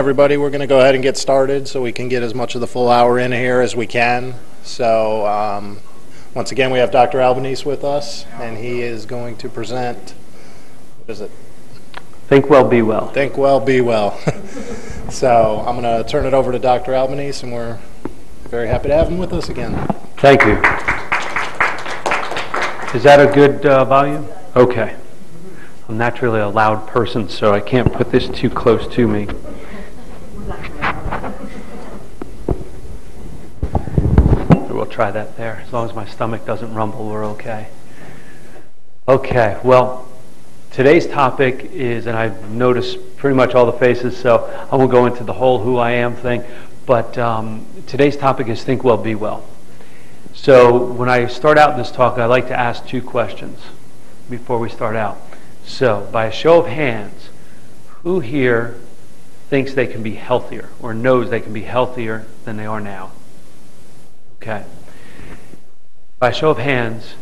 Everybody, we're going to go ahead and get started so we can get as much of the full hour in here as we can. So, um, once again, we have Dr. Albanese with us, and he is going to present, what is it? Think well, be well. Think well, be well. so, I'm going to turn it over to Dr. Albanese, and we're very happy to have him with us again. Thank you. Is that a good uh, volume? Okay. I'm naturally a loud person, so I can't put this too close to me. Try that there. As long as my stomach doesn't rumble, we're okay. Okay, well, today's topic is, and I've noticed pretty much all the faces, so I won't go into the whole who I am thing, but um, today's topic is think well, be well. So when I start out this talk, I like to ask two questions before we start out. So, by a show of hands, who here thinks they can be healthier or knows they can be healthier than they are now? Okay. By show of hands,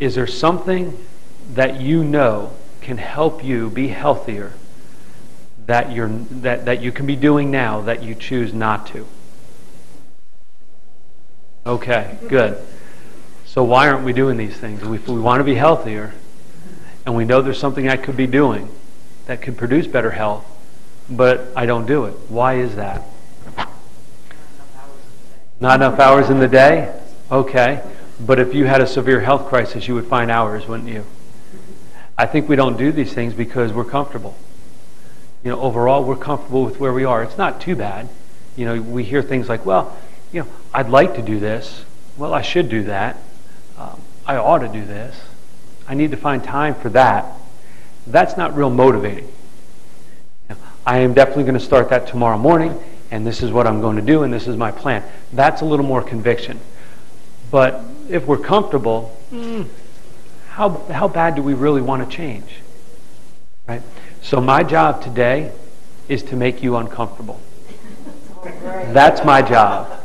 is there something that you know can help you be healthier that, you're, that, that you can be doing now that you choose not to? Okay, good. So why aren't we doing these things? If we want to be healthier, and we know there's something I could be doing that could produce better health, but I don't do it. Why is that? Not enough hours in the day? Okay. But if you had a severe health crisis, you would find hours, wouldn't you? I think we don't do these things because we're comfortable. You know, overall, we're comfortable with where we are. It's not too bad. You know, we hear things like, well, you know, I'd like to do this. Well, I should do that. Um, I ought to do this. I need to find time for that. That's not real motivating. I am definitely going to start that tomorrow morning, and this is what I'm going to do, and this is my plan. That's a little more conviction. But if we're comfortable, mm, how, how bad do we really want to change? Right? So my job today is to make you uncomfortable. That's my job.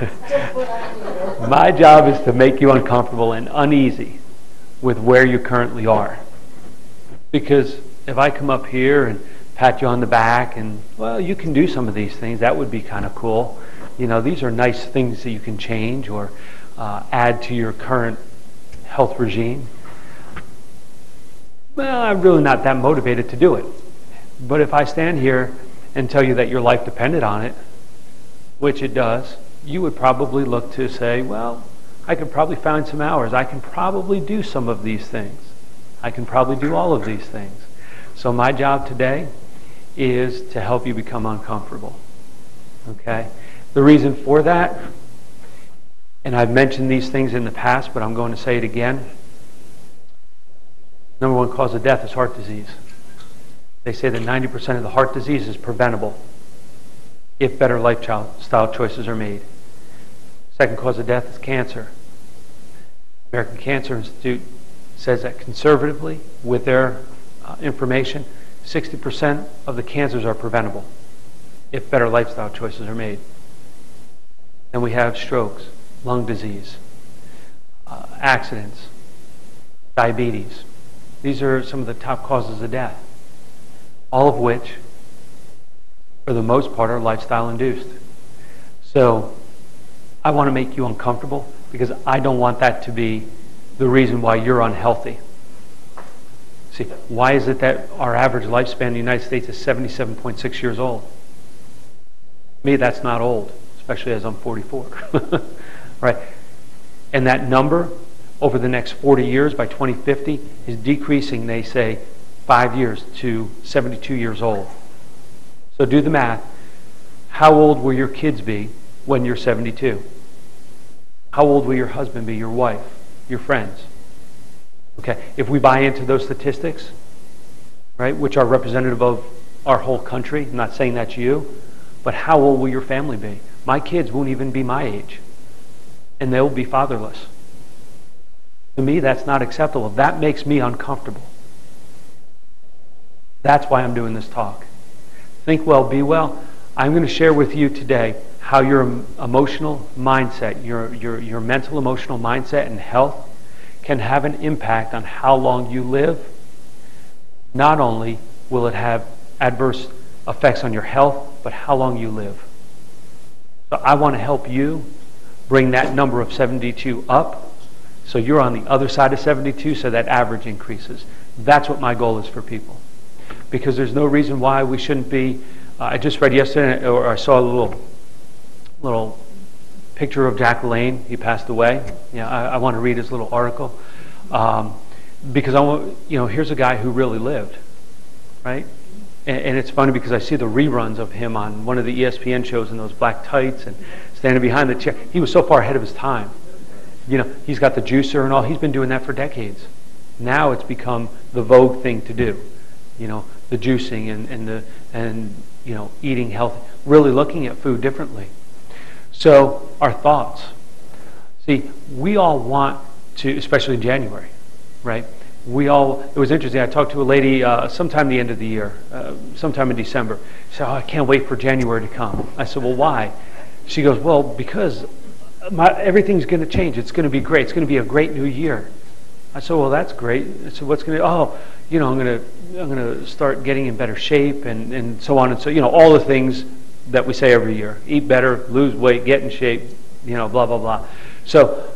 my job is to make you uncomfortable and uneasy with where you currently are. Because if I come up here and pat you on the back and, well, you can do some of these things, that would be kind of cool. You know, these are nice things that you can change or uh, add to your current health regime. Well, I'm really not that motivated to do it. But if I stand here and tell you that your life depended on it, which it does, you would probably look to say, well, I could probably find some hours. I can probably do some of these things. I can probably do all of these things. So my job today is to help you become uncomfortable. Okay? The reason for that, and I've mentioned these things in the past, but I'm going to say it again. Number one cause of death is heart disease. They say that 90% of the heart disease is preventable if better lifestyle choices are made. Second cause of death is cancer. American Cancer Institute says that conservatively, with their uh, information, 60% of the cancers are preventable if better lifestyle choices are made. Then we have strokes, lung disease, uh, accidents, diabetes. These are some of the top causes of death, all of which, for the most part, are lifestyle induced. So I want to make you uncomfortable because I don't want that to be the reason why you're unhealthy. See, why is it that our average lifespan in the United States is 77.6 years old? Me, that's not old, especially as I'm 44. right? And that number over the next 40 years by 2050 is decreasing, they say, five years to 72 years old. So do the math. How old will your kids be when you're 72? How old will your husband be, your wife, your friends? Okay, if we buy into those statistics, right, which are representative of our whole country, I'm not saying that's you, but how old will your family be? My kids won't even be my age, and they'll be fatherless. To me, that's not acceptable. That makes me uncomfortable. That's why I'm doing this talk. Think well, be well. I'm going to share with you today how your emotional mindset, your, your, your mental emotional mindset and health can have an impact on how long you live. Not only will it have adverse effects on your health, but how long you live. So I want to help you bring that number of 72 up so you're on the other side of 72 so that average increases. That's what my goal is for people. Because there's no reason why we shouldn't be. Uh, I just read yesterday, or I saw a little, little picture of Jack LaLanne. He passed away. Yeah, I, I want to read his little article. Um, because I want, you know, here's a guy who really lived, right? And, and, it's funny because I see the reruns of him on one of the ESPN shows in those black tights and standing behind the chair. He was so far ahead of his time. You know, he's got the juicer and all. He's been doing that for decades. Now it's become the vogue thing to do. You know, the juicing and, and the and you know eating healthy, really looking at food differently. So our thoughts. See, we all want to, especially in January, right? We all, it was interesting. I talked to a lady uh, sometime the end of the year, uh, sometime in December. She said, Oh, I can't wait for January to come. I said, Well, why? She goes, Well, because my, everything's going to change. It's going to be great. It's going to be a great new year. I said, Well, that's great. I said, What's going to, oh, you know, I'm going to, I'm going to start getting in better shape and, and so on and so, you know, all the things that we say every year eat better, lose weight, get in shape, you know, blah, blah, blah. So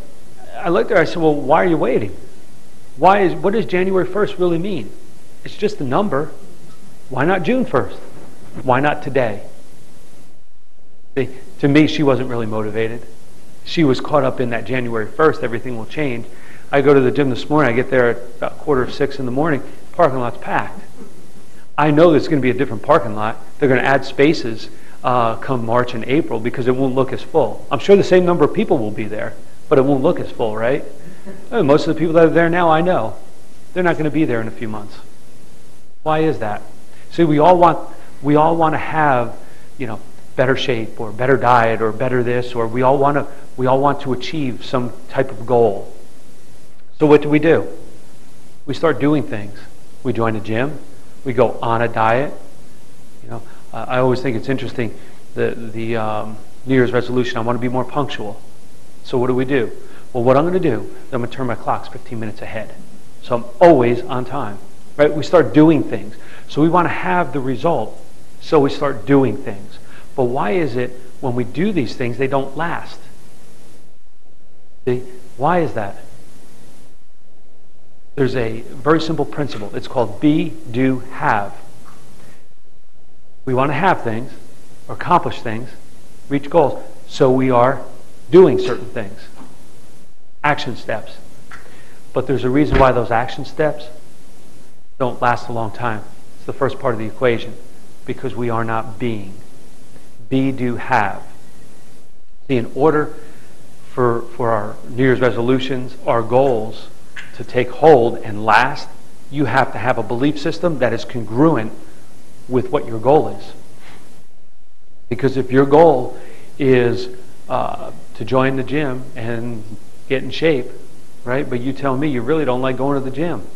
I looked at her, I said, Well, why are you waiting? Why is, what does January 1st really mean? It's just a number. Why not June 1st? Why not today? See, to me, she wasn't really motivated. She was caught up in that January 1st, everything will change. I go to the gym this morning, I get there at about quarter of six in the morning, parking lot's packed. I know there's going to be a different parking lot. They're going to add spaces uh, come March and April because it won't look as full. I'm sure the same number of people will be there, but it won't look as full, right? Uh, most of the people that are there now, I know. They're not going to be there in a few months. Why is that? See, we all want we all want to have, you know, better shape or better diet or better this or we all want to we all want to achieve some type of goal. So what do we do? We start doing things. We join a gym. We go on a diet. You know, I always think it's interesting the the um, New Year's resolution. I want to be more punctual. So what do we do? Well, what I'm going to do is I'm going to turn my clocks 15 minutes ahead. So I'm always on time. Right? We start doing things. So we want to have the result. So we start doing things. But why is it when we do these things, they don't last? See? Why is that? There's a very simple principle. It's called be, do, have. We want to have things, accomplish things, reach goals. So we are doing certain things action steps. But there's a reason why those action steps don't last a long time. It's the first part of the equation because we are not being. Be, do, have. See, in order for, for our New Year's resolutions, our goals to take hold and last, you have to have a belief system that is congruent with what your goal is. Because if your goal is uh, to join the gym and get in shape, right? But you tell me you really don't like going to the gym.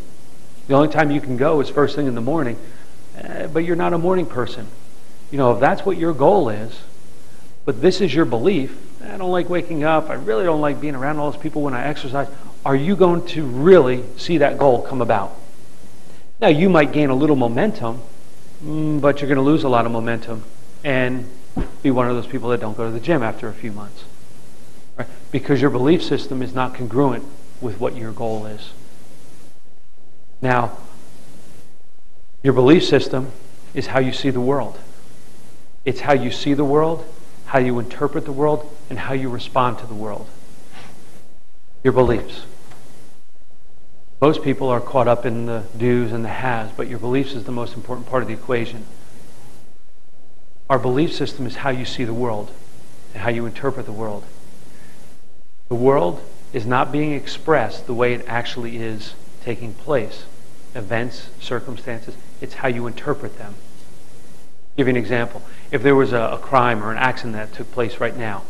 The only time you can go is first thing in the morning, uh, but you're not a morning person. You know, if that's what your goal is, but this is your belief, I don't like waking up, I really don't like being around all those people when I exercise, are you going to really see that goal come about? Now, you might gain a little momentum, mm, but you're going to lose a lot of momentum and be one of those people that don't go to the gym after a few months. Because your belief system is not congruent with what your goal is. Now, your belief system is how you see the world. It's how you see the world, how you interpret the world, and how you respond to the world. Your beliefs. Most people are caught up in the do's and the has, but your beliefs is the most important part of the equation. Our belief system is how you see the world and how you interpret the world. The world is not being expressed the way it actually is taking place. Events, circumstances, it's how you interpret them. I'll give you an example. If there was a, a crime or an accident that took place right now,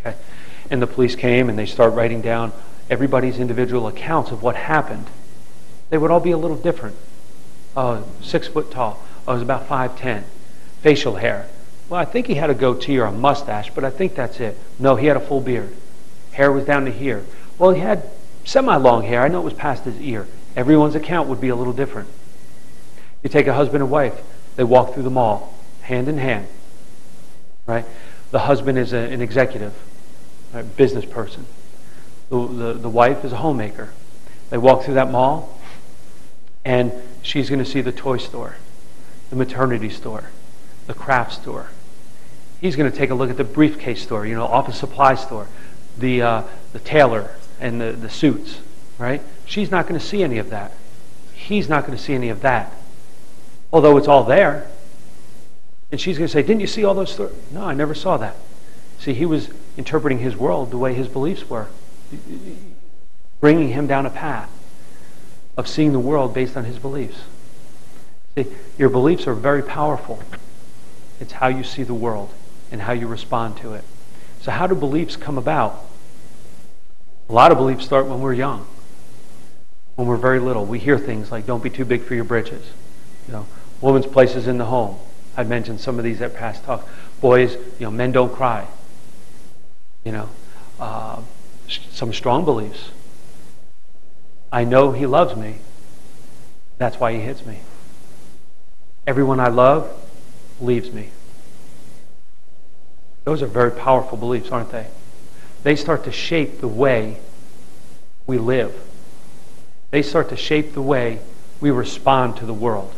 okay, and the police came and they start writing down everybody's individual accounts of what happened, they would all be a little different. Six foot tall. I was about 5'10. Facial hair. Well, I think he had a goatee or a mustache, but I think that's it. No, he had a full beard. Hair was down to here. Well, he had semi long hair. I know it was past his ear. Everyone's account would be a little different. You take a husband and wife. They walk through the mall, hand in hand. Right? The husband is a, an executive, a business person. The, the, the wife is a homemaker. They walk through that mall, and she's going to see the toy store, the maternity store, the craft store. He's going to take a look at the briefcase store, you know, office supply store, the, uh, the tailor and the, the suits, right? She's not going to see any of that. He's not going to see any of that. Although it's all there. And she's going to say, Didn't you see all those stores? No, I never saw that. See, he was interpreting his world the way his beliefs were, bringing him down a path of seeing the world based on his beliefs. See, your beliefs are very powerful. It's how you see the world and how you respond to it. So, how do beliefs come about? A lot of beliefs start when we're young, when we're very little. We hear things like, don't be too big for your britches. You know, woman's place is in the home. I've mentioned some of these at past talks. Boys, you know, men don't cry. You know, uh, some strong beliefs. I know he loves me. That's why he hits me. Everyone I love leaves me. Those are very powerful beliefs, aren't they? They start to shape the way we live. They start to shape the way we respond to the world.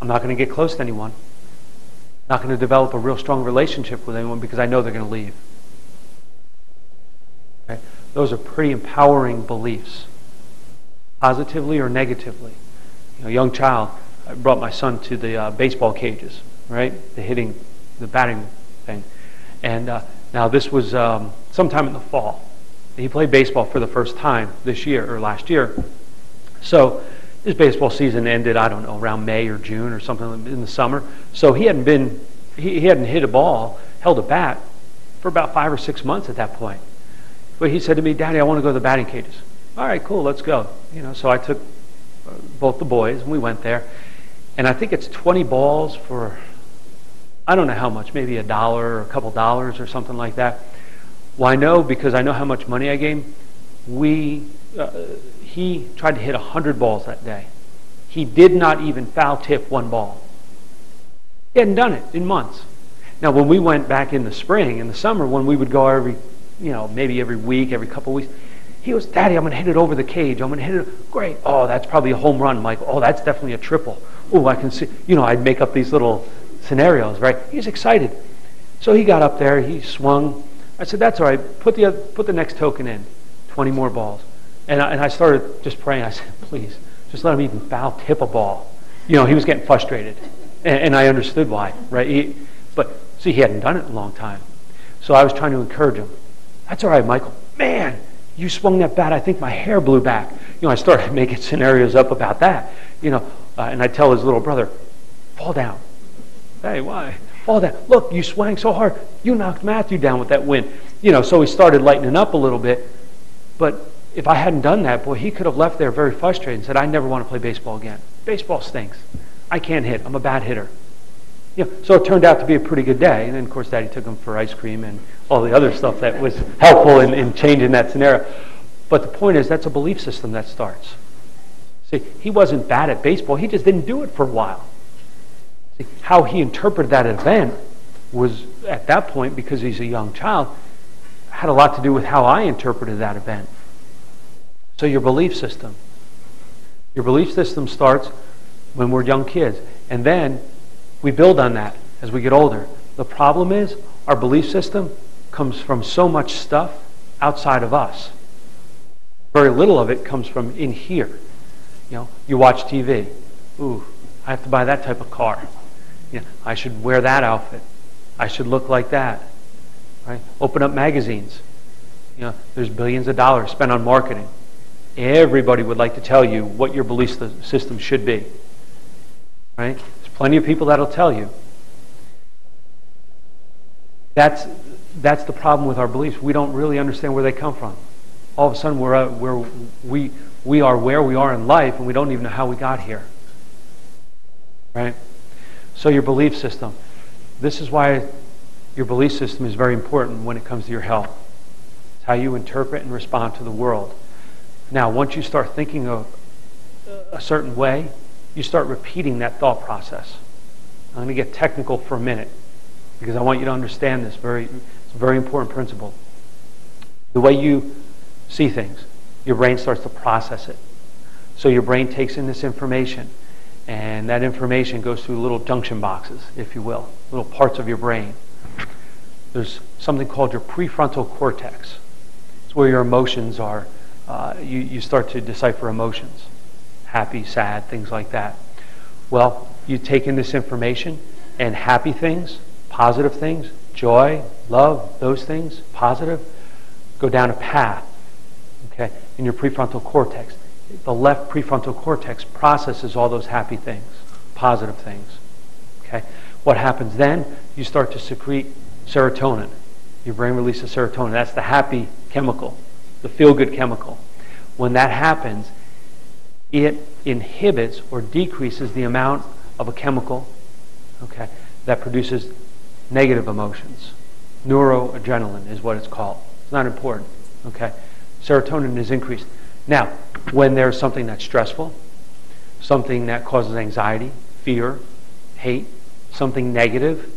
I'm not going to get close to anyone. I'm Not going to develop a real strong relationship with anyone because I know they're going to leave. Okay? Those are pretty empowering beliefs, positively or negatively. You know, young child, I brought my son to the uh, baseball cages, right? The hitting, the batting thing. And uh, now this was um, sometime in the fall. He played baseball for the first time this year or last year. So his baseball season ended, I don't know, around May or June or something in the summer. So he hadn't been, he, he hadn't hit a ball, held a bat for about five or six months at that point. But he said to me, Daddy, I want to go to the batting cages. All right, cool, let's go. You know, so I took uh, both the boys and we went there. And I think it's 20 balls for, I don't know how much, maybe a dollar or a couple dollars or something like that. Well, I know because I know how much money I gave. We, uh, he tried to hit 100 balls that day. He did not even foul tip one ball. He hadn't done it in months. Now, when we went back in the spring, in the summer, when we would go every, you know, maybe every week, every couple weeks, he was, Daddy, I'm going to hit it over the cage. I'm going to hit it. Great. Oh, that's probably a home run, Mike. Oh, that's definitely a triple. Oh, I can see. You know, I'd make up these little scenarios, right? He's excited. So he got up there. He swung. I said, that's all right. Put the, put the next token in. 20 more balls. And I, and I started just praying. I said, please, just let him even foul tip a ball. You know, he was getting frustrated. And, and I understood why, right? He, but see, he hadn't done it in a long time. So I was trying to encourage him. That's all right, Michael. Man, you swung that bat. I think my hair blew back. You know, I started making scenarios up about that. You know, uh, and I tell his little brother, fall down. Hey, why? Fall that. Look, you swung so hard. You knocked Matthew down with that wind. You know, so he started lightening up a little bit. But if I hadn't done that, boy, he could have left there very frustrated and said, I never want to play baseball again. Baseball stinks. I can't hit. I'm a bad hitter. You know, so it turned out to be a pretty good day. And then, of course, Daddy took him for ice cream and all the other stuff that was helpful in, in changing that scenario. But the point is, that's a belief system that starts. See, he wasn't bad at baseball. He just didn't do it for a while. How he interpreted that event was, at that point, because he's a young child, had a lot to do with how I interpreted that event. So your belief system. Your belief system starts when we're young kids. And then we build on that as we get older. The problem is our belief system comes from so much stuff outside of us. Very little of it comes from in here. You know, you watch TV. Ooh, I have to buy that type of car. Know, I should wear that outfit. I should look like that. Right? Open up magazines. You know, there's billions of dollars spent on marketing. Everybody would like to tell you what your belief system should be. Right? There's plenty of people that'll tell you. That's, that's the problem with our beliefs. We don't really understand where they come from. All of a sudden, we're, uh, we're, we, we are where we are in life, and we don't even know how we got here. Right? So, your belief system. This is why your belief system is very important when it comes to your health. It's how you interpret and respond to the world. Now, once you start thinking of a certain way, you start repeating that thought process. I'm going to get technical for a minute because I want you to understand this. Very, it's a very important principle. The way you see things, your brain starts to process it. So your brain takes in this information, and that information goes through little junction boxes, if you will, little parts of your brain. There's something called your prefrontal cortex. It's where your emotions are. Uh, you, you start to decipher emotions happy, sad, things like that. Well, you take in this information, and happy things, positive things, joy, love, those things, positive, go down a path, okay, in your prefrontal cortex. The left prefrontal cortex processes all those happy things, positive things, okay. What happens then? You start to secrete serotonin. Your brain releases serotonin. That's the happy chemical, the feel-good chemical. When that happens, it inhibits or decreases the amount of a chemical okay, that produces negative emotions. Neuroadrenaline is what it's called. It's not important. Okay? Serotonin is increased. Now, when there's something that's stressful, something that causes anxiety, fear, hate, something negative,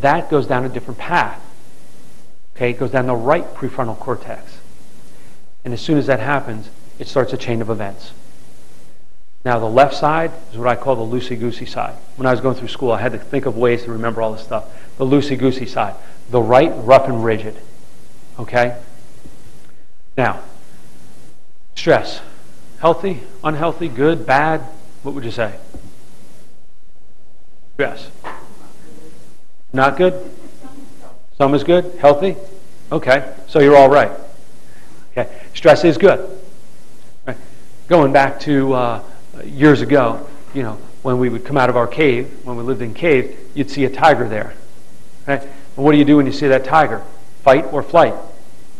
that goes down a different path. Okay, it goes down the right prefrontal cortex. And as soon as that happens, it starts a chain of events. Now, the left side is what I call the loosey goosey side. When I was going through school, I had to think of ways to remember all this stuff. The loosey goosey side. The right, rough and rigid. Okay? Now, stress. Healthy, unhealthy, good, bad? What would you say? Yes. Not good? Some is good? Healthy? Okay, so you're all right. Okay, stress is good. Right. Going back to uh, years ago, you know, when we would come out of our cave, when we lived in cave, you'd see a tiger there. Right? And what do you do when you see that tiger? Fight or flight?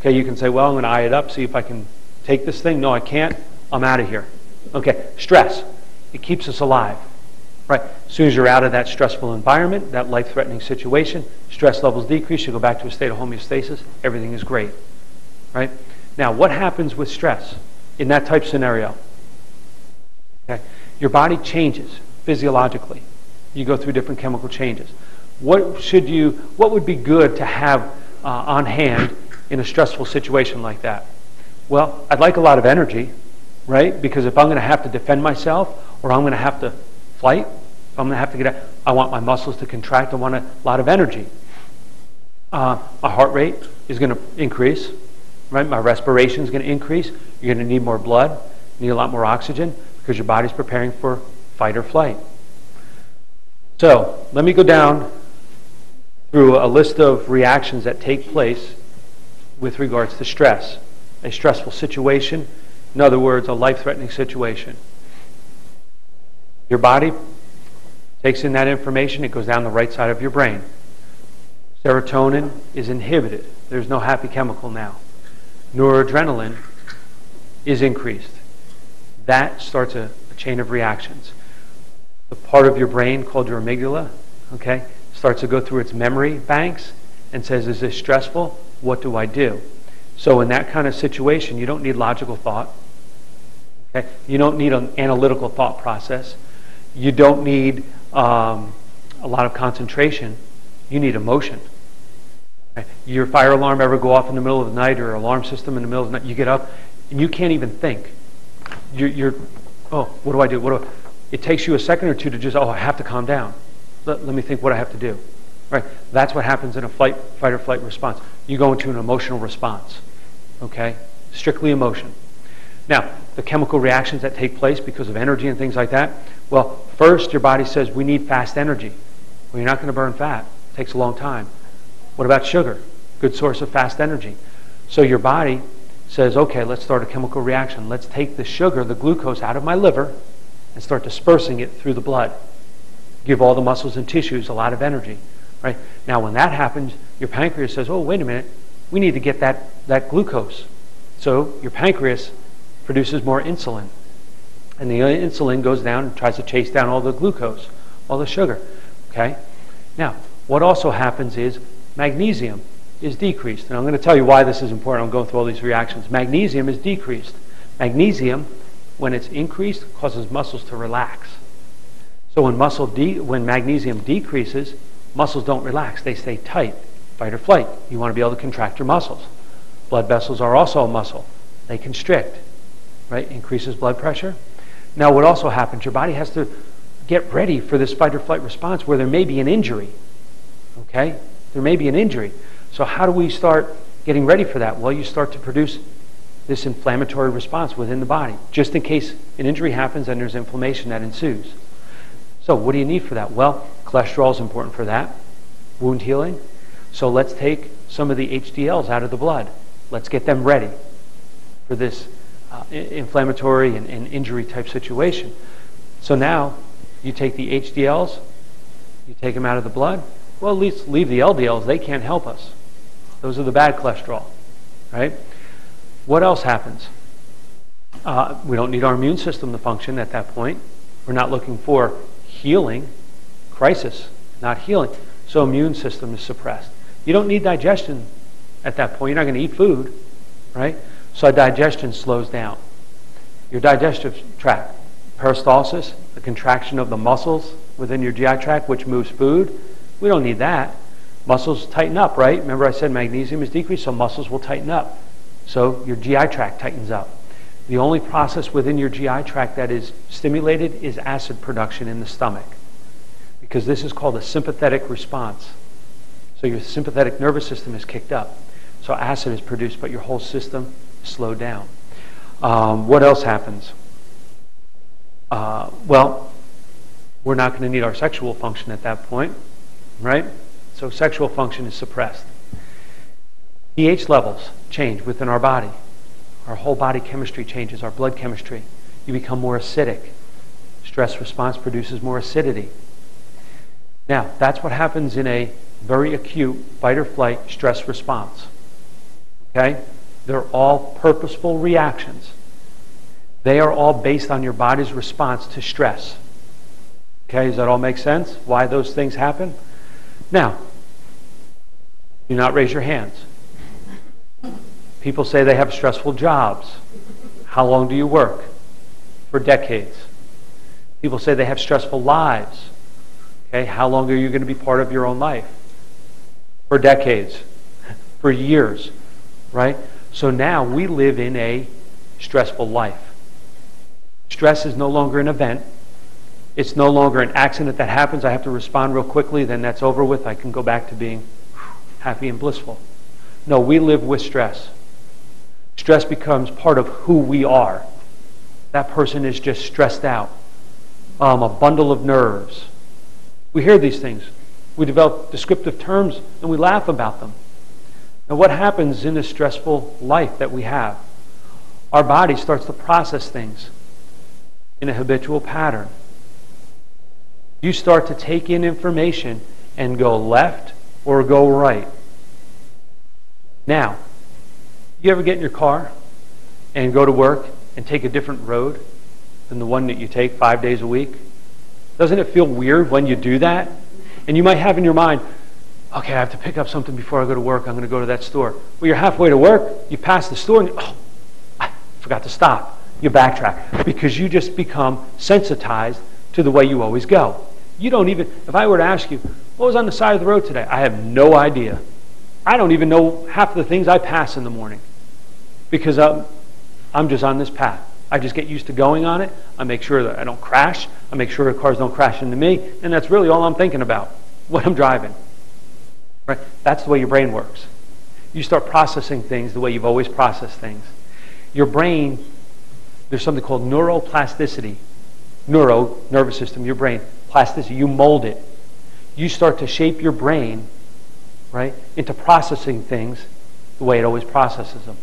Okay, you can say, well, I'm going to eye it up, see if I can take this thing. No, I can't. I'm out of here. Okay, stress. It keeps us alive. Right? As soon as you're out of that stressful environment, that life threatening situation, stress levels decrease, you go back to a state of homeostasis, everything is great. Right? Now, what happens with stress in that type scenario? Okay? Your body changes physiologically. You go through different chemical changes. What should you? What would be good to have uh, on hand in a stressful situation like that? Well, I'd like a lot of energy, right? Because if I'm going to have to defend myself, or I'm going to have to fight, if I'm going to have to get out, I want my muscles to contract. I want a lot of energy. Uh, my heart rate is going to increase, right? My respiration is going to increase. You're going to need more blood, need a lot more oxygen because your body's preparing for fight or flight. So let me go down through a list of reactions that take place with regards to stress. A stressful situation, in other words, a life threatening situation. Your body takes in that information, it goes down the right side of your brain. Serotonin is inhibited. There's no happy chemical now. Noradrenaline is increased that starts a, a chain of reactions. The part of your brain called your amygdala, okay, starts to go through its memory banks and says, Is this stressful? What do I do? So, in that kind of situation, you don't need logical thought. Okay? You don't need an analytical thought process. You don't need um, a lot of concentration. You need emotion. Okay? Your fire alarm ever go off in the middle of the night or alarm system in the middle of the night? You get up and you can't even think you're, you're, oh, what do I do? What do I, it takes you a second or two to just, oh, I have to calm down. Let, let me think what I have to do. Right? That's what happens in a flight, fight or flight response. You go into an emotional response. Okay? Strictly emotion. Now, the chemical reactions that take place because of energy and things like that, well, first your body says we need fast energy. Well, you're not going to burn fat. It takes a long time. What about sugar? Good source of fast energy. So your body says, okay, let's start a chemical reaction. Let's take the sugar, the glucose, out of my liver and start dispersing it through the blood. Give all the muscles and tissues a lot of energy. Right? Now, when that happens, your pancreas says, oh, wait a minute, we need to get that, that glucose. So your pancreas produces more insulin. And the insulin goes down and tries to chase down all the glucose, all the sugar. Okay? Now, what also happens is magnesium is decreased. And I'm going to tell you why this is important. I'm going through all these reactions. Magnesium is decreased. Magnesium, when it's increased, causes muscles to relax. So when muscle when magnesium decreases, muscles don't relax; they stay tight. Fight or flight. You want to be able to contract your muscles. Blood vessels are also a muscle; they constrict. Right, increases blood pressure. Now, what also happens? Your body has to get ready for this fight or flight response where there may be an injury. Okay, there may be an injury. So how do we start getting ready for that? Well, you start to produce this inflammatory response within the body, just in case an injury happens and there's inflammation that ensues. So, what do you need for that? Well, cholesterol is important for that, wound healing. So, let's take some of the HDLs out of the blood. Let's get them ready for this uh, inflammatory and, and injury type situation. So, now you take the HDLs, you take them out of the blood. Well, at least leave the LDLs. They can't help us. Those are the bad cholesterol, right? What else happens? Uh, we don't need our immune system to function at that point. We're not looking for healing, crisis, not healing. So immune system is suppressed. You don't need digestion at that point. You're not going to eat food, right? So digestion slows down. Your digestive tract, peristalsis, the contraction of the muscles within your GI tract, which moves food. We don't need that. Muscles tighten up, right? Remember I said magnesium is decreased, so muscles will tighten up. So your GI tract tightens up. The only process within your GI tract that is stimulated is acid production in the stomach because this is called a sympathetic response. So your sympathetic nervous system is kicked up. So acid is produced, but your whole system is slowed down. Um, what else happens? Uh, well, we're not going to need our sexual function at that point, right? So sexual function is suppressed. pH levels change within our body. Our whole body chemistry changes, our blood chemistry. You become more acidic. Stress response produces more acidity. Now, that's what happens in a very acute fight or flight stress response. Okay? They're all purposeful reactions. They are all based on your body's response to stress. Okay, does that all make sense? Why those things happen? Now, do not raise your hands. People say they have stressful jobs. How long do you work? For decades. People say they have stressful lives. Okay, how long are you going to be part of your own life? For decades. For years. Right? So now we live in a stressful life. Stress is no longer an event. It's no longer an accident that happens. I have to respond real quickly, then that's over with. I can go back to being happy and blissful. No, we live with stress. Stress becomes part of who we are. That person is just stressed out, um, a bundle of nerves. We hear these things. We develop descriptive terms and we laugh about them. Now, what happens in this stressful life that we have? Our body starts to process things in a habitual pattern. You start to take in information and go left or go right. Now, you ever get in your car and go to work and take a different road than the one that you take five days a week? Doesn't it feel weird when you do that? And you might have in your mind, okay, I have to pick up something before I go to work. I'm going to go to that store. Well, you're halfway to work, you pass the store, and you, oh, I forgot to stop. You backtrack because you just become sensitized to the way you always go. You don't even, if I were to ask you, what was on the side of the road today? I have no idea. I don't even know half of the things I pass in the morning because I'm, I'm just on this path. I just get used to going on it. I make sure that I don't crash. I make sure cars don't crash into me. And that's really all I'm thinking about when I'm driving. Right? That's the way your brain works. You start processing things the way you've always processed things. Your brain, there's something called neuroplasticity. Neuro, nervous system, your brain. Plasticity, you mold it. You start to shape your brain, right, into processing things the way it always processes them.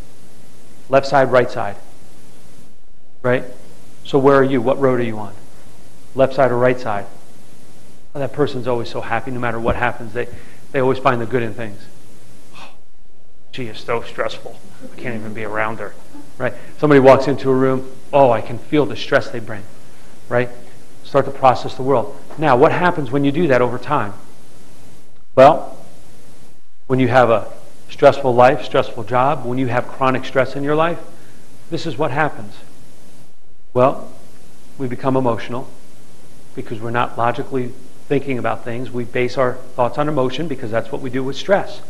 Left side, right side. Right? So where are you? What road are you on? Left side or right side? Well, that person's always so happy no matter what happens. They, they always find the good in things. Oh, she is so stressful. I can't even be around her. Right? Somebody walks into a room. Oh, I can feel the stress they bring. Right? Start to process the world. Now, what happens when you do that over time? Well, when you have a stressful life, stressful job, when you have chronic stress in your life, this is what happens. Well, we become emotional. because we're not logically thinking about things. We base our thoughts on emotion because that's what we do with stress,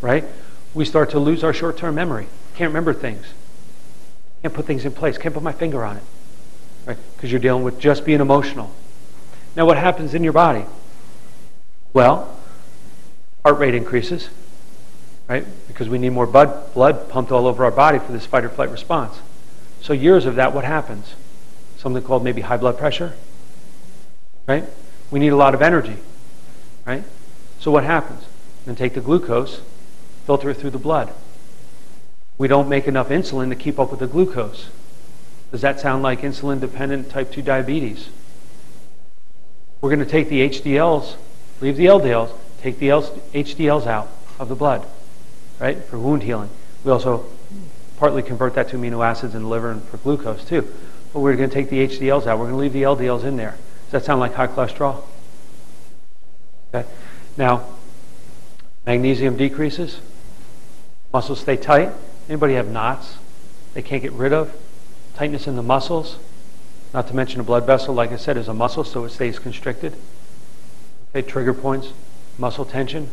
right? We start to lose our short term memory. Can't remember things. Can't put things in place. Can't put my finger on it, right? Because you're dealing with just being emotional. Now, what happens in your body? Well, heart rate increases, right? Because we need more blood, pumped all over our body for this fight or flight response. So, years of that, what happens? Something called maybe high blood pressure, right? We need a lot of energy, right? So, what happens? Then take the glucose, filter it through the blood. We don't make enough insulin to keep up with the glucose. Does that sound like insulin dependent type 2 diabetes? We're going to take the HDLs, leave the LDLs, take the HDLs out of the blood, right, for wound healing. We also partly convert that to amino acids in the liver and for glucose too. But we're going to take the HDLs out. We're going to leave the LDLs in there. Does that sound like high cholesterol? Okay. Now, magnesium decreases. Muscles stay tight. Anybody have knots they can't get rid of? Tightness in the muscles. Not to mention a blood vessel, like I said, is a muscle, so it stays constricted. Okay, trigger points, muscle tension.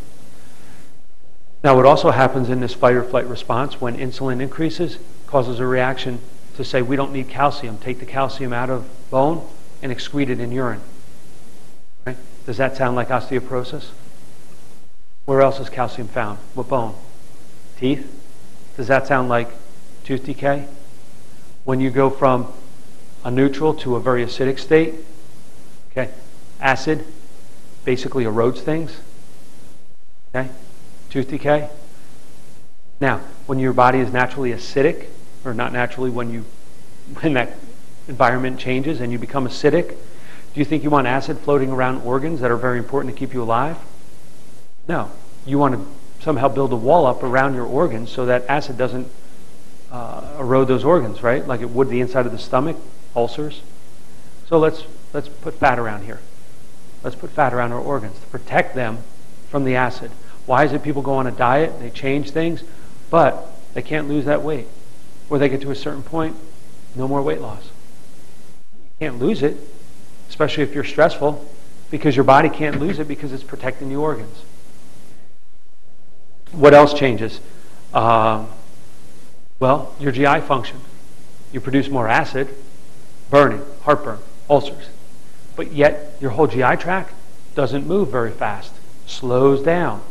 Now, what also happens in this fight or flight response when insulin increases causes a reaction to say we don't need calcium. Take the calcium out of bone and excreted in urine. Right? Does that sound like osteoporosis? Where else is calcium found? What bone? Teeth? Does that sound like tooth decay? When you go from a neutral to a very acidic state, okay, acid basically erodes things. Okay? Tooth decay. Now, when your body is naturally acidic, or not naturally, when you when that environment changes and you become acidic, do you think you want acid floating around organs that are very important to keep you alive? No. You want to somehow build a wall up around your organs so that acid doesn't uh, erode those organs, right? Like it would the inside of the stomach, ulcers. So let's let's put fat around here. Let's put fat around our organs to protect them from the acid. Why is it people go on a diet, they change things, but they can't lose that weight? Or they get to a certain point, no more weight loss. Can't lose it, especially if you're stressful, because your body can't lose it because it's protecting the organs. What else changes? Um, well, your GI function. You produce more acid, burning, heartburn, ulcers. But yet your whole GI tract doesn't move very fast, slows down.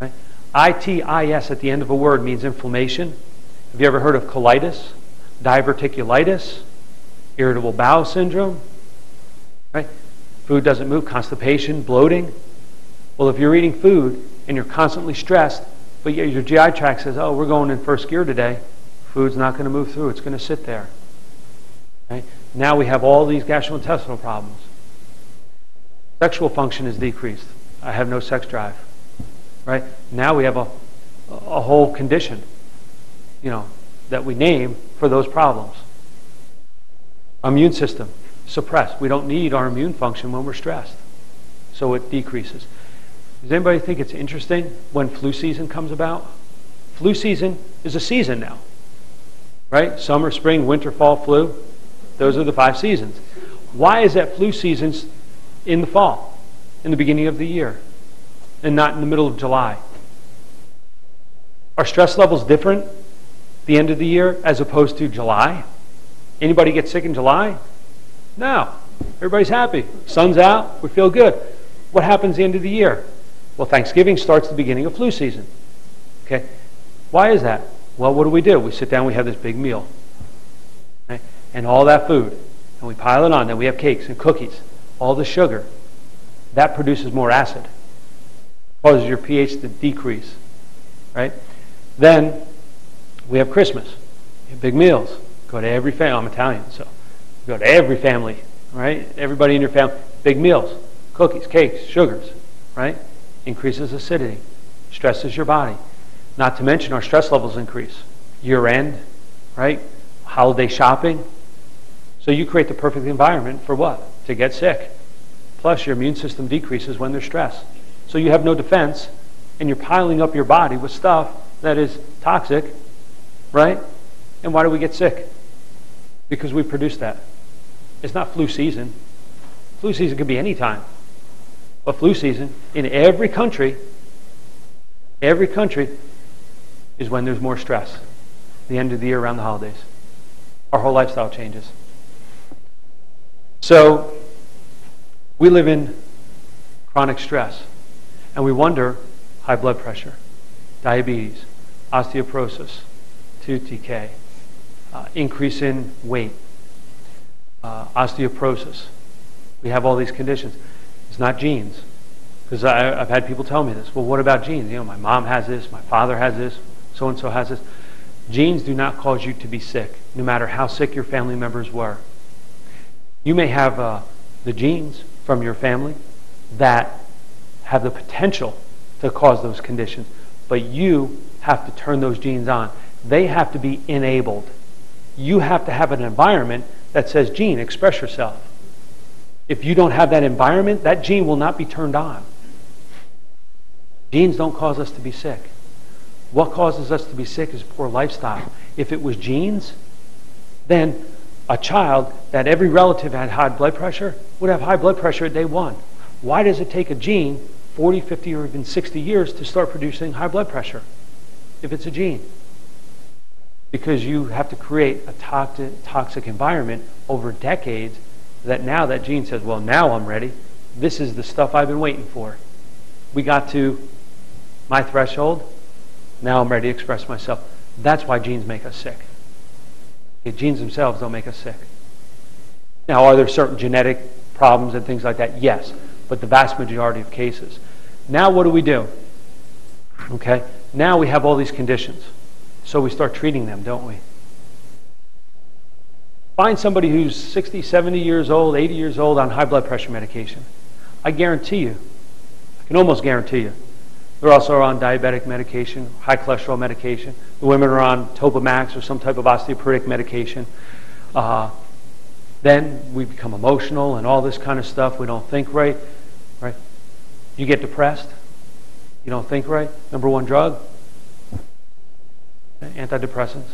Right? ITIS at the end of a word means inflammation. Have you ever heard of colitis, diverticulitis, irritable bowel syndrome? Right? Food doesn't move, constipation, bloating. Well, if you're eating food and you're constantly stressed, but yet your GI tract says, oh, we're going in first gear today, food's not going to move through, it's going to sit there. Right? Now we have all these gastrointestinal problems. Sexual function is decreased. I have no sex drive. Right? Now we have a, a whole condition, you know, that we name for those problems. Immune system suppressed. We don't need our immune function when we're stressed. So it decreases. Does anybody think it's interesting when flu season comes about? Flu season is a season now. Right? Summer, spring, winter, fall, flu. Those are the five seasons. Why is that flu season in the fall, in the beginning of the year, and not in the middle of July? Are stress levels different the end of the year as opposed to July? Anybody get sick in July? No. Everybody's happy. Sun's out. We feel good. What happens the end of the year? Well, Thanksgiving starts the beginning of flu season. Okay? Why is that? Well, what do we do? We sit down, we have this big meal and all that food, and we pile it on. Then we have cakes and cookies, all the sugar. That produces more acid, causes your pH to decrease, right? Then we have Christmas, We have big meals. Go to every family. I'm Italian, so go to every family, right? Everybody in your family, big meals, cookies, cakes, sugars, right? Increases acidity, stresses your body. Not to mention our stress levels increase. Year end, right? Holiday shopping, so you create the perfect environment for what? To get sick. Plus, your immune system decreases when there's stress. So you have no defense, and you're piling up your body with stuff that is toxic, right? And why do we get sick? Because we produce that. It's not flu season. Flu season could be any time. But flu season in every country, every country is when there's more stress. The end of the year around the holidays. Our whole lifestyle changes. So we live in chronic stress and we wonder high blood pressure, diabetes, osteoporosis, tooth decay, uh, increase in weight, uh, osteoporosis. We have all these conditions. It's not genes. Because I've had people tell me this. Well, what about genes? You know, my mom has this, my father has this, so and so has this. Genes do not cause you to be sick, no matter how sick your family members were. You may have uh, the genes from your family that have the potential to cause those conditions, but you have to turn those genes on. They have to be enabled. You have to have an environment that says, gene, express yourself. If you don't have that environment, that gene will not be turned on. Genes don't cause us to be sick. What causes us to be sick is poor lifestyle. If it was genes, then a child that every relative had high blood pressure would have high blood pressure at day one. Why does it take a gene 40, 50, or even 60 years to start producing high blood pressure if it's a gene? Because you have to create a toxic, toxic environment over decades that now that gene says, well, now I'm ready. This is the stuff I've been waiting for. We got to my threshold. Now I'm ready to express myself. That's why genes make us sick. Okay, genes themselves don't make us sick. Now, are there certain genetic problems and things like that? Yes, but the vast majority of cases. Now, what do we do? Okay, now we have all these conditions. So we start treating them, don't we? Find somebody who's 60, 70 years old, 80 years old on high blood pressure medication. I guarantee you, I can almost guarantee you, they're also on diabetic medication, high cholesterol medication. The women are on Fosamax or some type of osteoporotic medication. Uh, then we become emotional and all this kind of stuff. We don't think right. Right? You get depressed. You don't think right. Number one drug, antidepressants.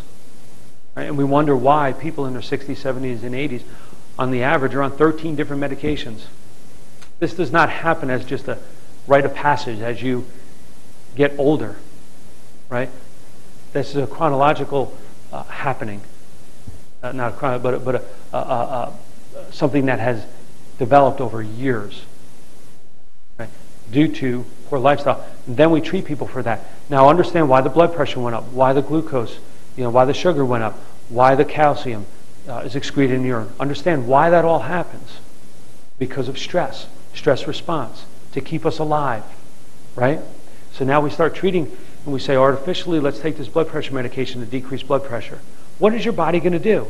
Right? And we wonder why people in their 60s, 70s, and 80s, on the average, are on 13 different medications. This does not happen as just a rite of passage as you get older, right? This is a chronological uh, happening. Uh, not a chron- but, but a, a, a, something that has developed over years? Due to poor lifestyle. And then we treat people for that. Now understand why the blood pressure went up, why the glucose, you know, why the sugar went up, why the calcium uh, is excreted in urine. Understand why that all happens. Because of stress, stress response, to keep us alive, right? So now we start treating and we say artificially, let's take this blood pressure medication to decrease blood pressure. What is your body going to do?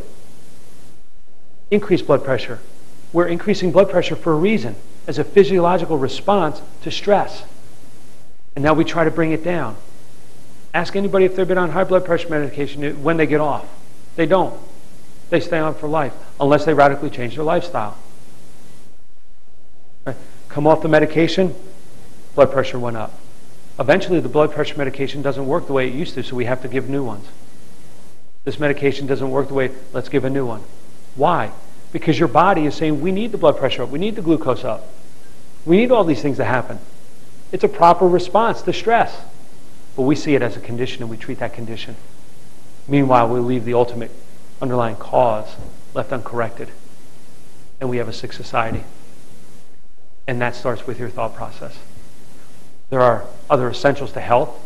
Increase blood pressure. We're increasing blood pressure for a reason, as a physiological response to stress. And now we try to bring it down. Ask anybody if they've been on high blood pressure medication when they get off. They don't. They stay on for life unless they radically change their lifestyle. Right? Come off the medication, blood pressure went up. Eventually, the blood pressure medication doesn't work the way it used to, so we have to give new ones. This medication doesn't work the way, let's give a new one. Why? Because your body is saying, we need the blood pressure up, we need the glucose up, we need all these things to happen. It's a proper response to stress. But we see it as a condition and we treat that condition. Meanwhile, we leave the ultimate underlying cause left uncorrected. And we have a sick society. And that starts with your thought process. There are other essentials to health,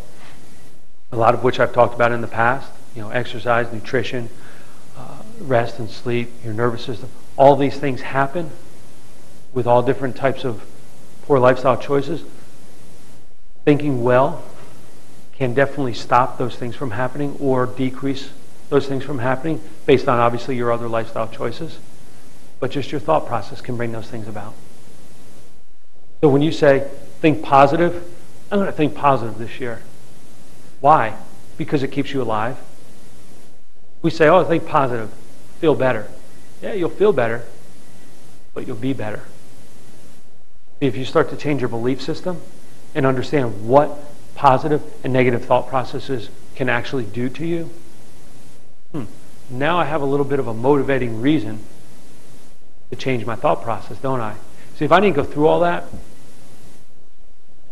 a lot of which I've talked about in the past. You know, exercise, nutrition, uh, rest and sleep, your nervous system. All these things happen with all different types of poor lifestyle choices. Thinking well can definitely stop those things from happening or decrease those things from happening based on obviously your other lifestyle choices. But just your thought process can bring those things about. So when you say, think positive, I'm going to think positive this year. Why? Because it keeps you alive. We say, oh, think positive, feel better. Yeah, you'll feel better, but you'll be better. If you start to change your belief system and understand what positive and negative thought processes can actually do to you, hmm, now I have a little bit of a motivating reason to change my thought process, don't I? See, if I didn't go through all that,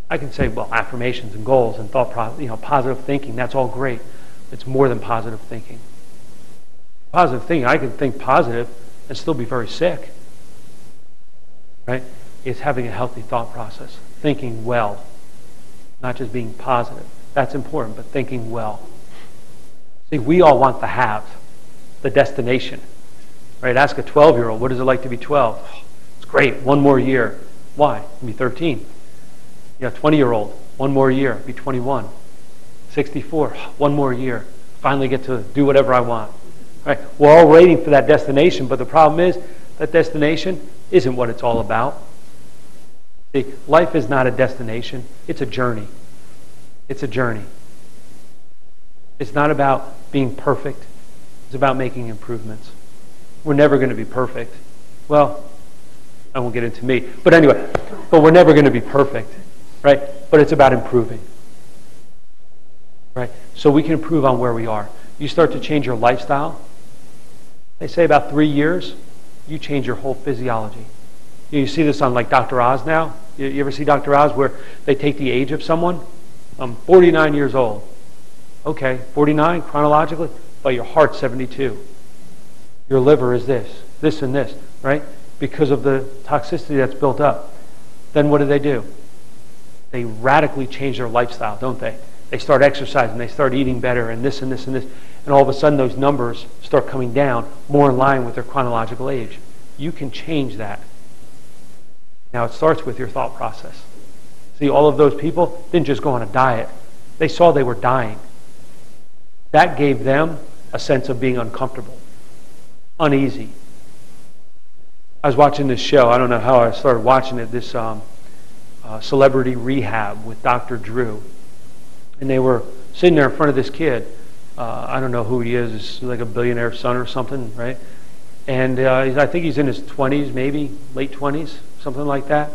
I can say, well, affirmations and goals and thought, you know, positive thinking, that's all great. It's more than positive thinking. Positive thinking, I can think positive and still be very sick. Right? It's having a healthy thought process, thinking well, not just being positive. That's important, but thinking well. See, we all want the have, the destination. Right? Ask a 12 year old, what is it like to be 12? It's great, one more year. Why? Be 13. You know, 20 year old, one more year, be 21. 64, one more year, finally get to do whatever I want. Right? We're all waiting for that destination, but the problem is that destination isn't what it's all about. See, life is not a destination, it's a journey. It's a journey. It's not about being perfect, it's about making improvements. We're never going to be perfect. Well, I won't get into me. But anyway, but we're never going to be perfect, right? But it's about improving. Right? So we can improve on where we are. You start to change your lifestyle. They say about three years, you change your whole physiology. You see this on like Dr. Oz now. You, you ever see Dr. Oz where they take the age of someone? I'm 49 years old. Okay, 49 chronologically, but your heart's 72. Your liver is this, this and this, right? Because of the toxicity that's built up. Then what do they do? They radically change their lifestyle, don't they? They start exercising, they start eating better, and this and this and this. And all of a sudden, those numbers start coming down more in line with their chronological age. You can change that. Now, it starts with your thought process. See, all of those people didn't just go on a diet, they saw they were dying. That gave them a sense of being uncomfortable, uneasy. I was watching this show. I don't know how I started watching it. This um, uh, celebrity rehab with Dr. Drew, and they were sitting there in front of this kid. Uh, I don't know who he is. He's like a billionaire son or something, right? And uh, I think he's in his 20s, maybe late 20s, something like that.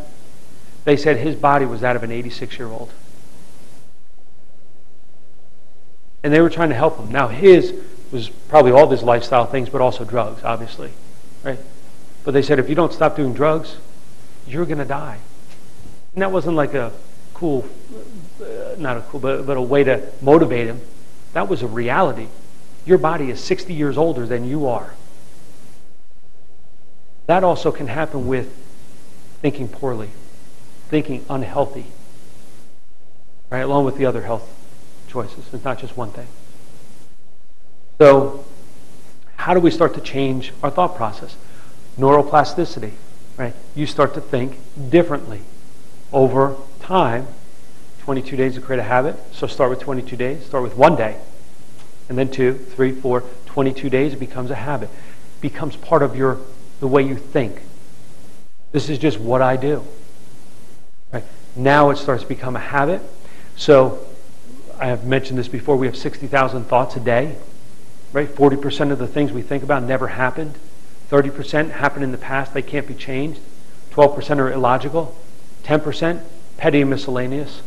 They said his body was that of an 86 year old. And they were trying to help him. Now, his was probably all these lifestyle things, but also drugs, obviously. Right? But they said, if you don't stop doing drugs, you're going to die. And that wasn't like a cool, uh, not a cool, but, but a way to motivate him. That was a reality. Your body is 60 years older than you are. That also can happen with thinking poorly, thinking unhealthy, right? Along with the other health choices. It's not just one thing. So, how do we start to change our thought process? Neuroplasticity, right? You start to think differently over time. 22 days to create a habit. So start with 22 days. Start with one day. And then two, three, four, 22 days, it becomes a habit. Becomes part of your the way you think. This is just what I do. Right? Now it starts to become a habit. So I have mentioned this before. We have 60,000 thoughts a day. Right? 40% of the things we think about never happened. 30% happened in the past. They can't be changed. 12% are illogical. 10% petty and miscellaneous.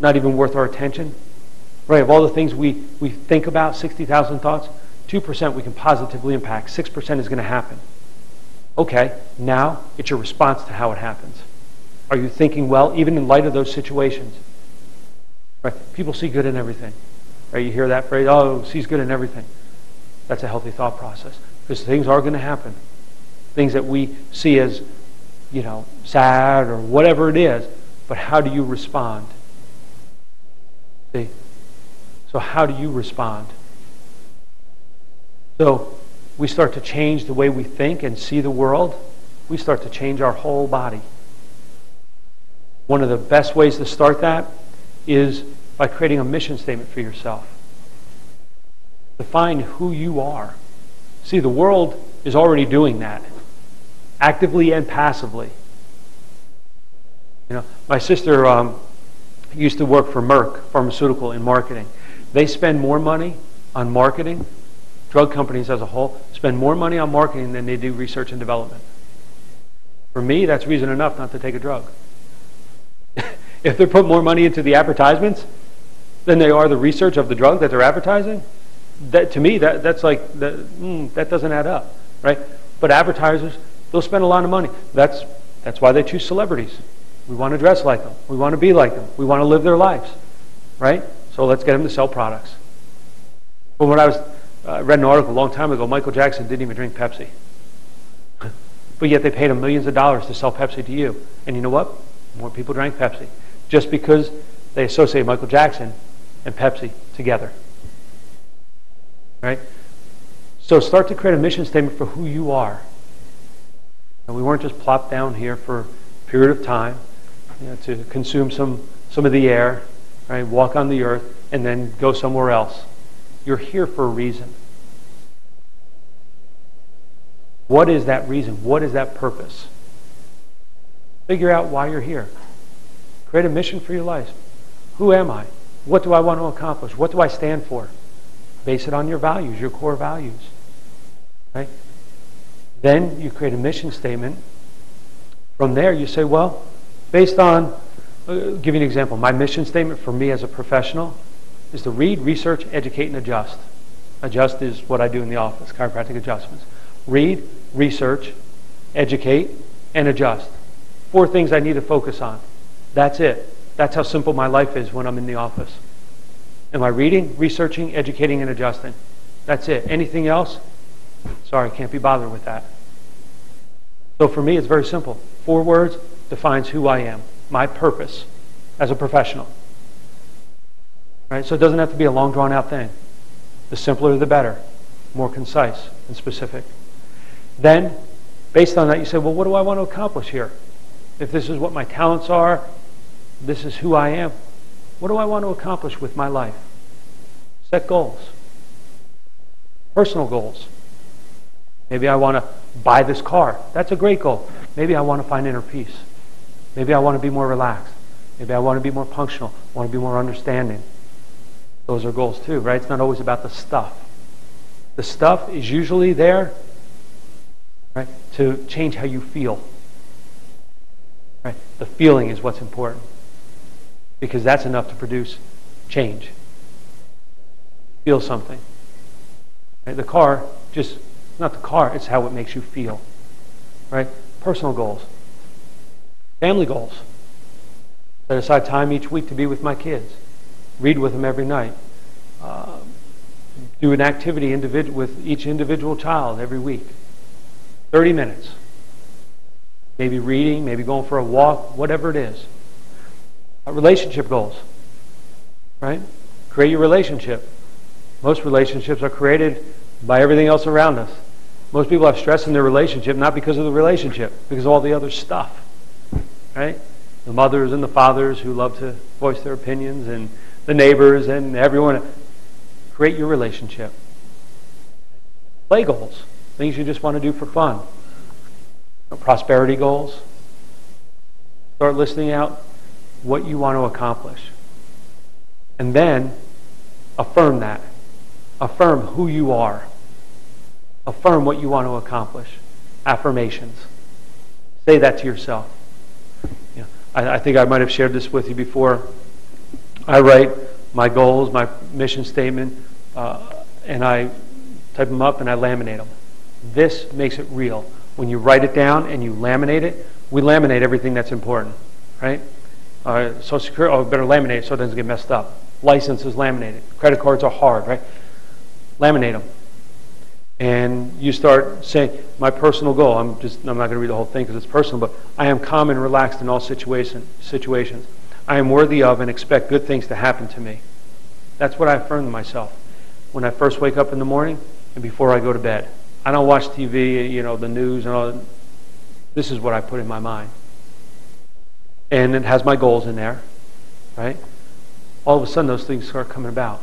Not even worth our attention. Right? Of all the things we, we think about, 60,000 thoughts, 2% we can positively impact. 6% is going to happen. Okay, now it's your response to how it happens. Are you thinking well, even in light of those situations? Right? People see good in everything. Right? You hear that phrase, oh, sees good in everything. That's a healthy thought process. Because things are going to happen. Things that we see as, you know, sad or whatever it is. But how do you respond? See? So how do you respond? So we start to change the way we think and see the world, we start to change our whole body. One of the best ways to start that is by creating a mission statement for yourself. Define who you are. See, the world is already doing that, actively and passively. You know, my sister um, used to work for Merck Pharmaceutical in marketing. They spend more money on marketing drug companies as a whole spend more money on marketing than they do research and development. For me, that's reason enough not to take a drug. if they put more money into the advertisements than they are the research of the drug that they're advertising, that to me that that's like that, mm, that doesn't add up, right? But advertisers they'll spend a lot of money. That's That's why they choose celebrities. We want to dress like them. We want to be like them. We want to live their lives, right? So let's get them to sell products. But when I was Uh, I read an article a long time ago, Michael Jackson didn't even drink Pepsi. but yet they paid him millions of dollars to sell Pepsi to you. And you know what? More people drank Pepsi. Just because they associate Michael Jackson and Pepsi together. Right? So start to create a mission statement for who you are. And we weren't just plopped down here for a period of time you know, to consume some, some of the air, right? walk on the earth, and then go somewhere else. You're here for a reason. What is that reason? What is that purpose? Figure out why you're here. Create a mission for your life. Who am I? What do I want to accomplish? What do I stand for? Base it on your values, your core values. Right? Then you create a mission statement. From there, you say, well, based on, uh, give you an example. My mission statement for me as a professional is to read, research, educate, and adjust. Adjust is what I do in the office, chiropractic adjustments. Read, research, educate, and adjust. Four things I need to focus on. That's it. That's how simple my life is when I'm in the office. Am I reading, researching, educating, and adjusting? That's it. Anything else? Sorry, can't be bothered with that. So for me, it's very simple. Four words defines who I am, my purpose as a professional. Right? So it doesn't have to be a long drawn out thing. The simpler the better, more concise and specific. Then, based on that, you say, well, what do I want to accomplish here? If this is what my talents are, this is who I am, what do I want to accomplish with my life? Set goals. Personal goals. Maybe I want to buy this car. That's a great goal. Maybe I want to find inner peace. Maybe I want to be more relaxed. Maybe I want to be more functional. I want to be more understanding. Those are goals too, right? It's not always about the stuff. The stuff is usually there right, to change how you feel. Right? The feeling is what's important because that's enough to produce change. Feel something. Right? The car just not the car, it's how it makes you feel. Right? Personal goals. Family goals. Set aside time each week to be with my kids read with them every night. Uh, do an activity individ- with each individual child every week. 30 minutes. Maybe reading, maybe going for a walk, whatever it is. Uh, relationship goals. Right? Create your relationship. Most relationships are created by everything else around us. Most people have stress in their relationship not because of the relationship, because of all the other stuff. Right? The mothers and the fathers who love to voice their opinions and the neighbors and everyone. Create your relationship. Play goals, things you just want to do for fun. prosperity goals. Start listing out what you want to accomplish. And then affirm that. Affirm who you are. Affirm what you want to accomplish. Affirmations. Say that to yourself. You know, I, I think I might have shared this with you before. I write my goals, my mission statement, uh, and I type them up and I laminate them. This makes it real. When you write it down and you laminate it, we laminate everything that's important, right? Uh, Social Security, oh, better laminate it so it doesn't get messed up. License is laminated. Credit cards are hard, right? Laminate them. And you start saying, my personal goal, I'm just, I'm not going to read the whole thing because it's personal, but I am calm and relaxed in all situation, situations. I am worthy of and expect good things to happen to me. That's what I affirm to myself when I first wake up in the morning and before I go to bed. I don't watch TV, you know, the news and all. This is what I put in my mind. And it has my goals in there, right? All of a sudden, those things start coming about.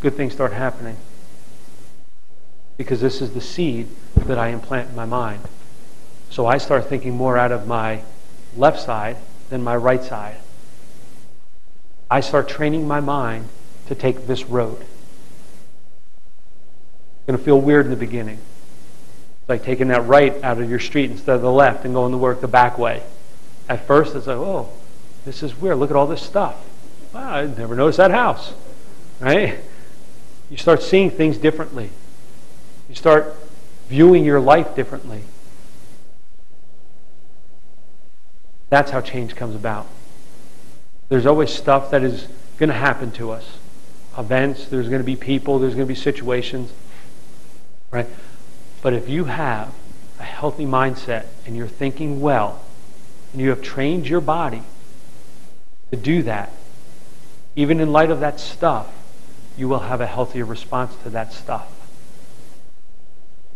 Good things start happening. Because this is the seed that I implant in my mind. So I start thinking more out of my left side than my right side. I start training my mind to take this road. It's going to feel weird in the beginning. It's like taking that right out of your street instead of the left and going to work the back way. At first, it's like, oh, this is weird. Look at all this stuff. Wow, I never noticed that house. Right? You start seeing things differently. You start viewing your life differently. That's how change comes about. There's always stuff that is going to happen to us. Events, there's going to be people, there's going to be situations, right? But if you have a healthy mindset and you're thinking well, and you have trained your body to do that, even in light of that stuff, you will have a healthier response to that stuff.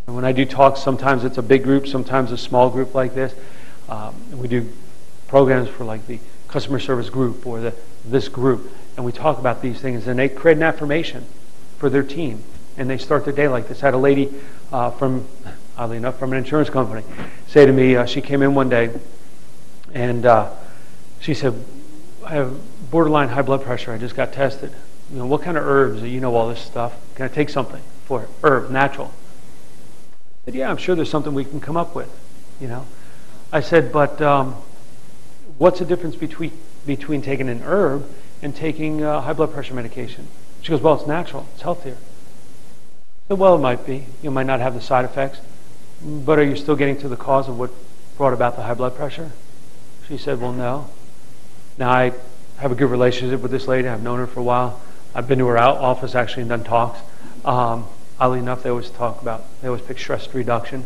And when I do talks, sometimes it's a big group, sometimes a small group like this. Um, we do programs for like the customer service group or the, this group, and we talk about these things, and they create an affirmation for their team, and they start their day like this. I had a lady uh, from, oddly enough, from an insurance company say to me, uh, she came in one day, and uh, she said, I have borderline high blood pressure. I just got tested. You know, what kind of herbs? You know all this stuff. Can I take something for it? Herb, natural. I said, yeah, I'm sure there's something we can come up with. You know, I said, but um, what's the difference between between taking an herb and taking uh, high blood pressure medication? She goes, well, it's natural. It's healthier. I said, well, it might be. You might not have the side effects, but are you still getting to the cause of what brought about the high blood pressure? She said, well, no. Now, I have a good relationship with this lady. I've known her for a while. I've been to her out office actually and done talks. Um, oddly enough, they always talk about, they always pick stress reduction.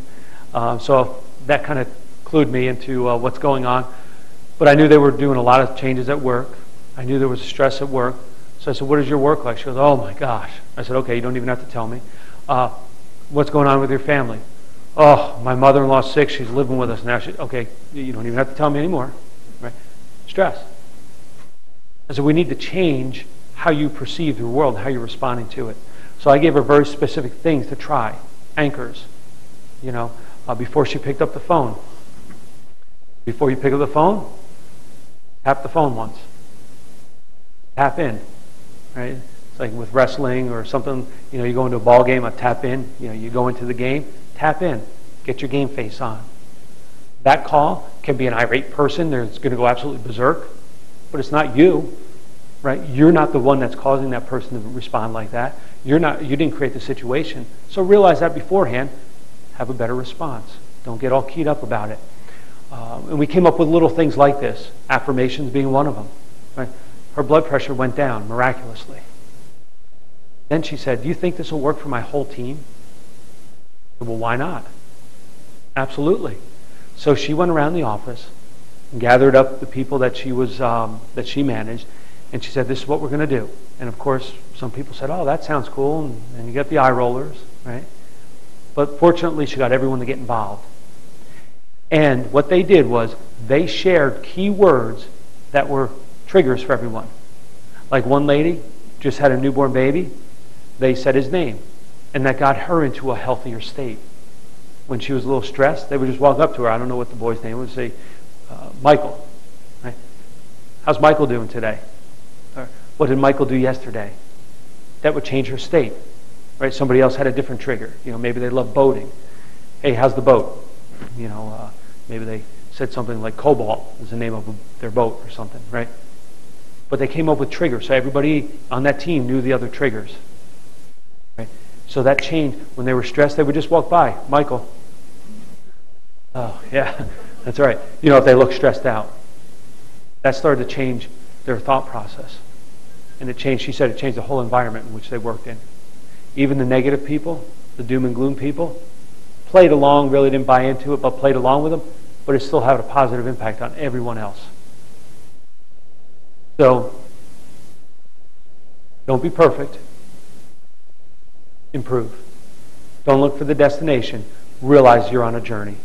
Um, so that kind of clued me into uh, what's going on. But I knew they were doing a lot of changes at work. I knew there was stress at work. So I said, What is your work like? She goes, Oh my gosh. I said, Okay, you don't even have to tell me. Uh, what's going on with your family? Oh, my mother in law's sick. She's living with us now. She, okay, you don't even have to tell me anymore. Right? Stress. I said, We need to change how you perceive the world, how you're responding to it. So I gave her very specific things to try, anchors, you know, uh, before she picked up the phone. Before you pick up the phone, tap the phone once. Tap in, right? It's like with wrestling or something, you know, you go into a ball game, a tap in, you know, you go into the game, tap in, get your game face on. That call can be an irate person that's going to go absolutely berserk, but it's not you, right? You're not the one that's causing that person to respond like that. You're not, you didn't create the situation. So realize that beforehand, have a better response. Don't get all keyed up about it. Um, and we came up with little things like this, affirmations being one of them. Right? Her blood pressure went down miraculously. Then she said, Do you think this will work for my whole team? Said, well, why not? Absolutely. So she went around the office and gathered up the people that she was um, that she managed, and she said, "This is what we're going to do." And of course, some people said, "Oh, that sounds cool," and, and you get the eye rollers, right? But fortunately, she got everyone to get involved. And what they did was they shared key words that were triggers for everyone. Like one lady just had a newborn baby, they said his name, and that got her into a healthier state. When she was a little stressed, they would just walk up to her. I don't know what the boy's name was. Say, uh, Michael. Right? How's Michael doing today? Or, what did Michael do yesterday? That would change her state. Right? Somebody else had a different trigger. You know, maybe they love boating. Hey, how's the boat? You know, uh, maybe they said something like Cobalt is the name of their boat or something, right? But they came up with triggers, so everybody on that team knew the other triggers. Right? So that changed. When they were stressed, they would just walk by. Michael. Oh, yeah, that's right. You know, if they look stressed out. That started to change their thought process. And it changed, she said, it changed the whole environment in which they worked in. Even the negative people, the doom and gloom people, played along, really didn't buy into it, but played along with them, but it still had a positive impact on everyone else. So, don't be perfect. Improve. Don't look for the destination. Realize you're on a journey.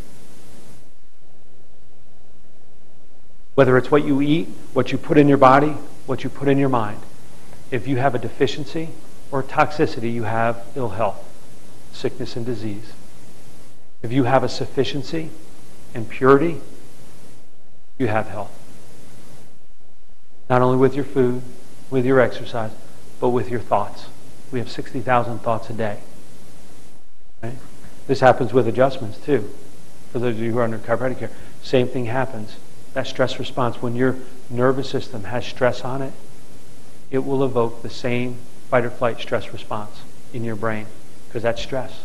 Whether it's what you eat, what you put in your body, what you put in your mind. If you have a deficiency or toxicity, you have ill health, sickness, and disease. If you have a sufficiency and purity, you have health. Not only with your food, with your exercise, but with your thoughts. We have 60,000 thoughts a day. Right? This happens with adjustments too. For those of you who are under chiropractic care, same thing happens. That stress response, when your nervous system has stress on it, it will evoke the same fight or flight stress response in your brain because that's stress.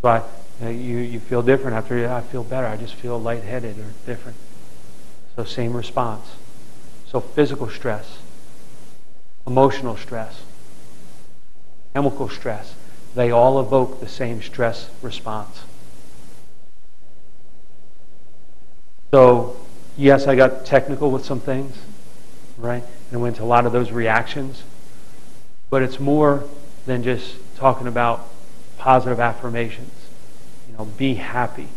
But Uh, you, you feel different after you, I feel better. I just feel lightheaded or different. So same response. So physical stress, emotional stress, chemical stress, they all evoke the same stress response. So, yes, I got technical with some things, right? And went to a lot of those reactions. But it's more than just talking about positive affirmations. You know, be happy.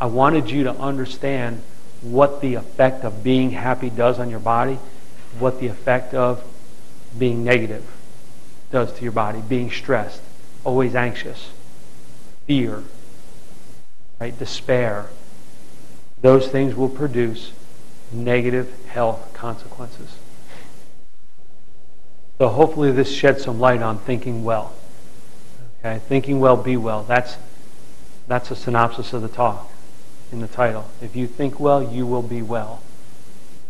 I wanted you to understand what the effect of being happy does on your body, what the effect of being negative does to your body, being stressed, always anxious, fear, right, despair. Those things will produce negative health consequences. So hopefully this sheds some light on thinking well. Okay, thinking well, be well. That's that's a synopsis of the talk in the title. If you think well, you will be well,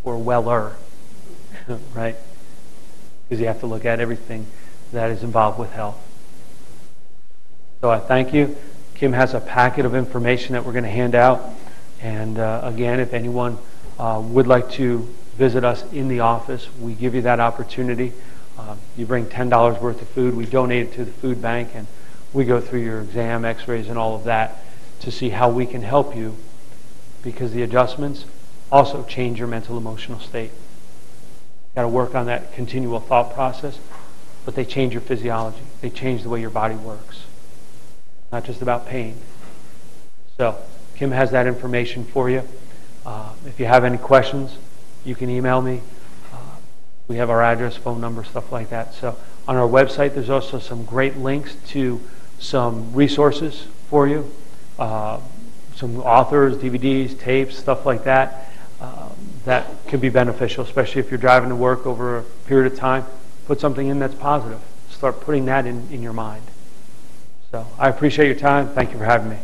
or weller, right? Because you have to look at everything that is involved with health. So I thank you. Kim has a packet of information that we're going to hand out. And uh, again, if anyone uh, would like to visit us in the office, we give you that opportunity. Uh, you bring $10 worth of food, we donate it to the food bank, and we go through your exam, x rays, and all of that to see how we can help you because the adjustments also change your mental emotional state. You've Got to work on that continual thought process, but they change your physiology. They change the way your body works. Not just about pain. So, Kim has that information for you. Uh, if you have any questions, you can email me. Uh, we have our address, phone number, stuff like that. So, on our website, there's also some great links to some resources for you. Uh, some authors, DVDs, tapes, stuff like that, um, that can be beneficial, especially if you're driving to work over a period of time. Put something in that's positive. Start putting that in, in your mind. So I appreciate your time. Thank you for having me.